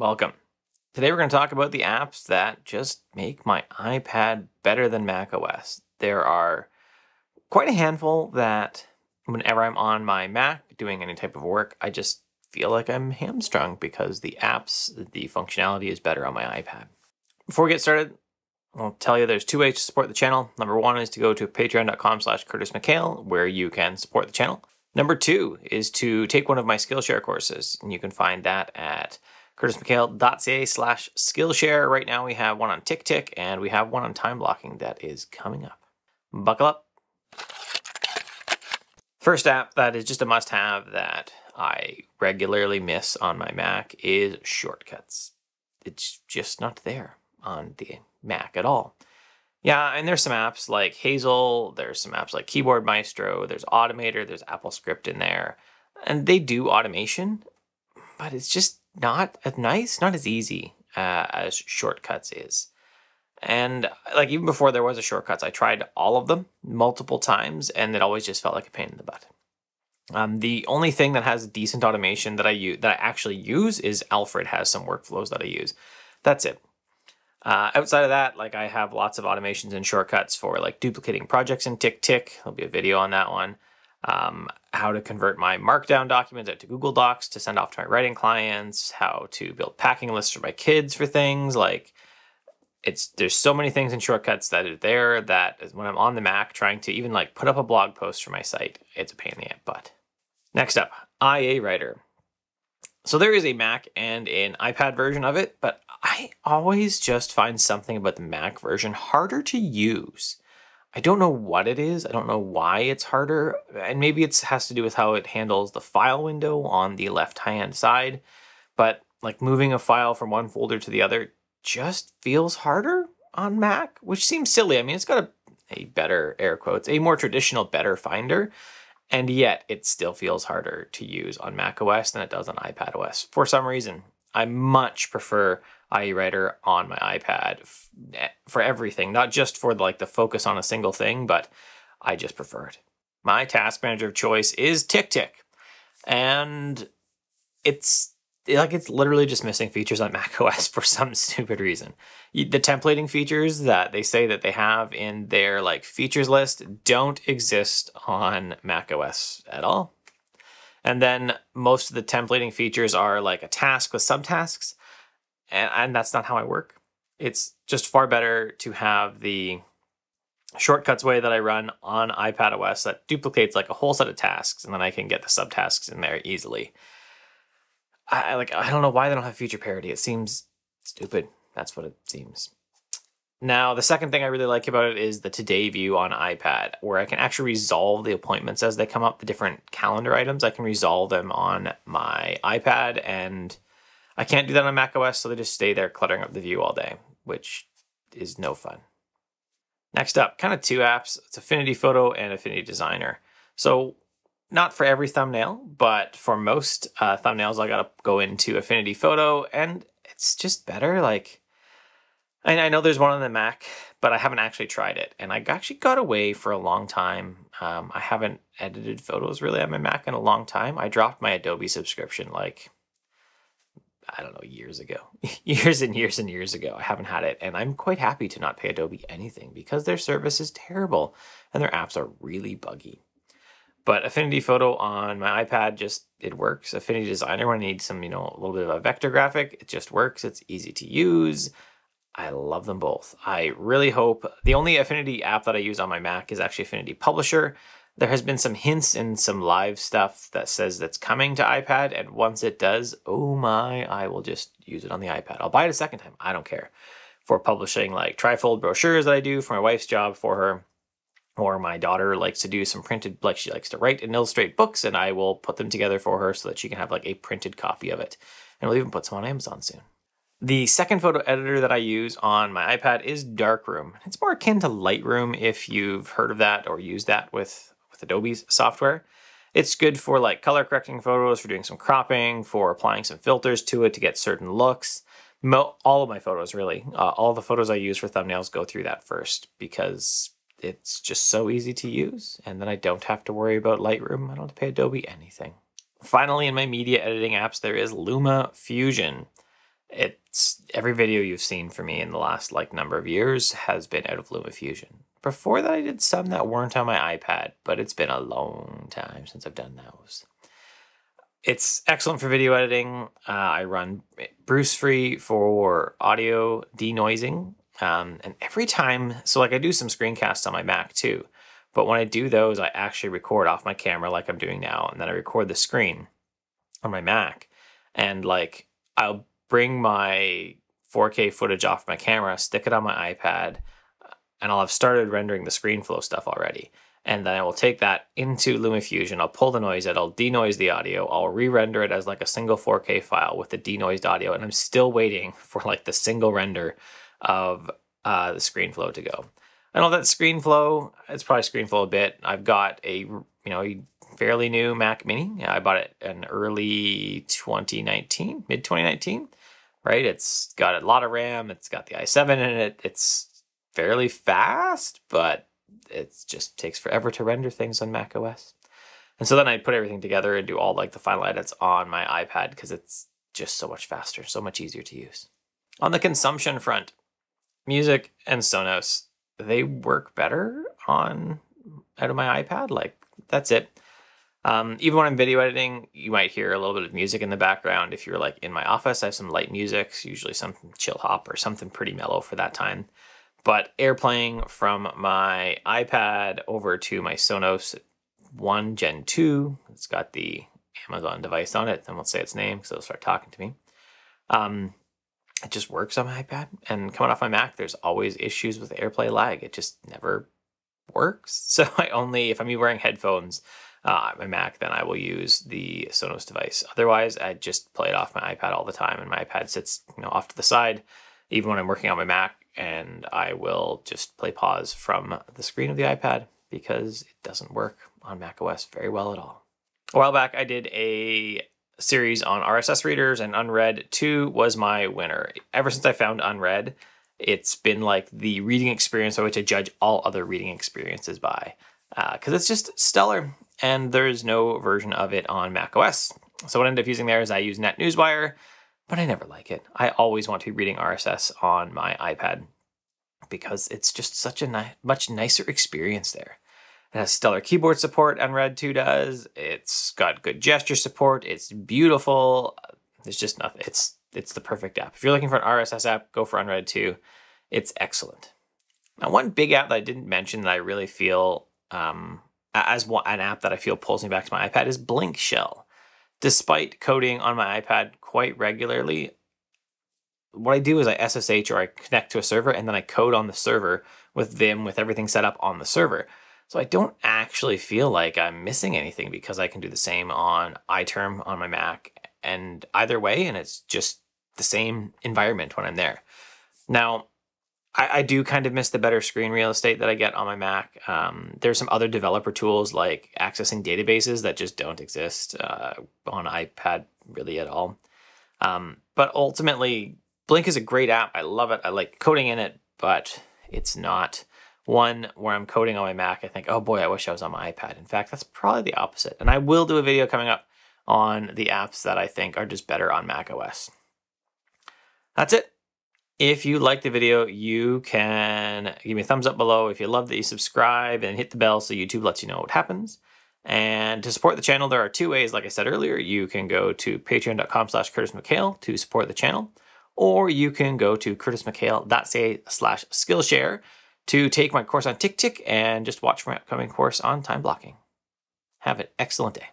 Welcome. Today we're going to talk about the apps that just make my iPad better than macOS. There are quite a handful that whenever I'm on my Mac doing any type of work, I just feel like I'm hamstrung because the apps, the functionality is better on my iPad. Before we get started, I'll tell you there's two ways to support the channel. Number one is to go to patreon.com slash Curtis McHale, where you can support the channel. Number two is to take one of my Skillshare courses, and you can find that at curtismchale.ca slash Skillshare. Right now we have one on TickTick and we have one on time blocking that is coming up. Buckle up. First app that is just a must-have that I regularly miss on my Mac is Shortcuts. It's just not there on the Mac at all. Yeah, and there's some apps like Hazel, there's some apps like Keyboard Maestro, there's Automator, there's Apple Script in there, and they do automation, but it's just not as nice, not as easy uh, as Shortcuts is. And like even before there was a Shortcuts, I tried all of them multiple times, and it always just felt like a pain in the butt. Um, the only thing that has decent automation that I use that I actually use is Alfred has some workflows that I use. That's it. Uh, outside of that, like I have lots of automations and shortcuts for like duplicating projects in TickTick. There'll be a video on that one. Um, how to convert my Markdown documents out to Google Docs to send off to my writing clients. How to build packing lists for my kids for things like it's there's so many things and shortcuts that are there that when I'm on the Mac trying to even like put up a blog post for my site, it's a pain in the butt. Next up, iA Writer. So there is a Mac and an iPad version of it, but I always just find something about the Mac version harder to use. I don't know what it is. I don't know why it's harder. And maybe it has to do with how it handles the file window on the left hand side. But like moving a file from one folder to the other just feels harder on Mac, which seems silly. I mean, it's got a, a better, air quotes, a more traditional, better finder. And yet it still feels harder to use on Mac OS than it does on iPad OS. For some reason, I much prefer iA Writer on my iPad eh, for everything, not just for like the focus on a single thing, but I just prefer it. My task manager of choice is TickTick, and it's like it's literally just missing features on macOS for some stupid reason. The templating features that they say that they have in their like features list don't exist on macOS at all. And then most of the templating features are like a task with subtasks and, and that's not how I work. It's just far better to have the shortcuts way that I run on iPad OS that duplicates like a whole set of tasks, and then I can get the subtasks in there easily. I like I don't know why they don't have feature parity. It seems stupid. That's what it seems. Now, the second thing I really like about it is the today view on iPad, where I can actually resolve the appointments as they come up, the different calendar items. I can resolve them on my iPad and I can't do that on macOS, so they just stay there cluttering up the view all day, which is no fun. Next up, kind of two apps. It's Affinity Photo and Affinity Designer. So not for every thumbnail, but for most uh, thumbnails, I gotta go into Affinity Photo, and it's just better. Like, I, I know there's one on the Mac, but I haven't actually tried it, and I actually got away for a long time. Um, I haven't edited photos really on my Mac in a long time. I dropped my Adobe subscription like I don't know, years ago, years and years and years ago. I haven't had it, and I'm quite happy to not pay Adobe anything because their service is terrible and their apps are really buggy. But Affinity Photo on my iPad just it works. Affinity Designer when I need some, you know, a little bit of a vector graphic, it just works. It's easy to use. I love them both. I really hope the only Affinity app that I use on my Mac is actually Affinity Publisher there has been some hints in some live stuff that says that's coming to iPad, and once it does, oh my, I will just use it on the iPad. I'll buy it a second time. I don't care. For publishing like trifold brochures that I do for my wife's job for her, or my daughter likes to do some printed, like she likes to write and illustrate books, and I will put them together for her so that she can have like a printed copy of it. And we'll even put some on Amazon soon. The second photo editor that I use on my iPad is Darkroom. It's more akin to Lightroom if you've heard of that or used that with with Adobe's software. It's good for like color correcting photos, for doing some cropping, for applying some filters to it to get certain looks. Mo all of my photos, really. Uh, all the photos I use for thumbnails go through that first because it's just so easy to use. And then I don't have to worry about Lightroom. I don't have to pay Adobe anything. Finally, in my media editing apps, there is LumaFusion. It's every video you've seen for me in the last like number of years has been out of LumaFusion. Before that, I did some that weren't on my iPad, but it's been a long time since I've done those. It's excellent for video editing. Uh, I run Brusfri for audio denoising. Um, and every time, so like I do some screencasts on my Mac too. But when I do those, I actually record off my camera like I'm doing now, and then I record the screen on my Mac. And like I'll bring my 4K footage off my camera, stick it on my iPad, and I'll have started rendering the ScreenFlow stuff already. And then I will take that into LumaFusion. I'll pull the noise out, I'll denoise the audio, I'll re-render it as like a single 4K file with the denoised audio, and I'm still waiting for like the single render of uh, the ScreenFlow to go. I know that ScreenFlow, it's probably ScreenFlow a bit. I've got a you know a fairly new Mac Mini. I bought it in early 2019, mid 2019. Right, it's got a lot of RAM. It's got the i7 in it. It's fairly fast, but it just takes forever to render things on Mac OS. And so then I put everything together and do all like the final edits on my iPad because it's just so much faster, so much easier to use. On the consumption front, music and Sonos they work better on out of my iPad. Like that's it. Um, even when I'm video editing, you might hear a little bit of music in the background. If you're like in my office, I have some light music, usually some chill hop or something pretty mellow for that time. But airplaying from my iPad over to my Sonos One Gen 2, it's got the Amazon device on it, and we'll say its name because it'll start talking to me. Um, it just works on my iPad. And coming off my Mac, there's always issues with AirPlay lag. It just never works. So I only, if I'm wearing headphones uh, my Mac, then I will use the Sonos device. Otherwise, I just play it off my iPad all the time, and my iPad sits, you know, off to the side, even when I'm working on my Mac, and I will just play pause from the screen of the iPad because it doesn't work on Mac OS very well at all. A while back, I did a series on RSS readers, and Unread 2 was my winner. Ever since I found Unread, it's been like the reading experience by which I judge all other reading experiences by. Because uh, it's just stellar, and there's no version of it on macOS. So what I ended up using there is I use NetNewsWire, but I never like it. I always want to be reading RSS on my iPad because it's just such a ni much nicer experience there. It has stellar keyboard support, Unread 2 does. It's got good gesture support. It's beautiful. There's just nothing. It's it's the perfect app. If you're looking for an RSS app, go for Unread 2. It's excellent. Now, one big app that I didn't mention that I really feel um, as one, an app that I feel pulls me back to my iPad is Blink Shell. Despite coding on my iPad quite regularly, what I do is I SSH or I connect to a server and then I code on the server with Vim with everything set up on the server. So I don't actually feel like I'm missing anything because I can do the same on iTerm on my Mac and either way, and it's just the same environment when I'm there. Now, I, I do kind of miss the better screen real estate that I get on my Mac. Um, there's some other developer tools like accessing databases that just don't exist uh, on iPad really at all. Um, but ultimately, Blink is a great app. I love it. I like coding in it, but it's not one where I'm coding on my Mac, I think, oh boy, I wish I was on my iPad. In fact, that's probably the opposite. And I will do a video coming up on the apps that I think are just better on Mac OS. That's it. If you like the video, you can give me a thumbs up below. If you love that, you subscribe and hit the bell so YouTube lets you know what happens. And to support the channel, there are two ways. Like I said earlier, you can go to patreon.com slash Curtis McHale to support the channel, or you can go to curtismchale.ca slash Skillshare to take my course on TickTick and just watch my upcoming course on time blocking. Have an excellent day.